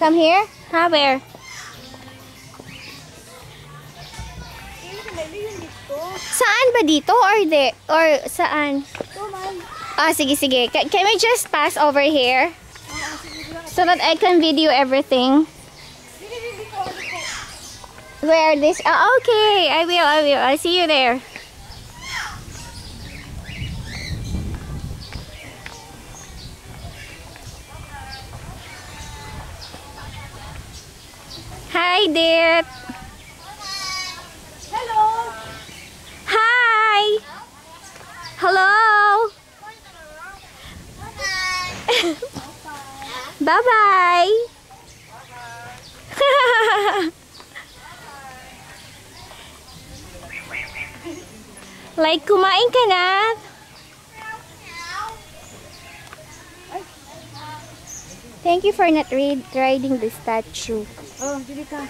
Come here? Ha, where? Saan ba dito? Or de? Or saan? Ah, sige, sige. Can, can we just pass over here? So that I can video everything. Where this? Ah, okay. I will, I will. I'll see you there. Hi, Dit. Hello! Hi. Hello. Bye-bye. like, kumain ka na? Thank you for not ri- riding the statue. О, велика.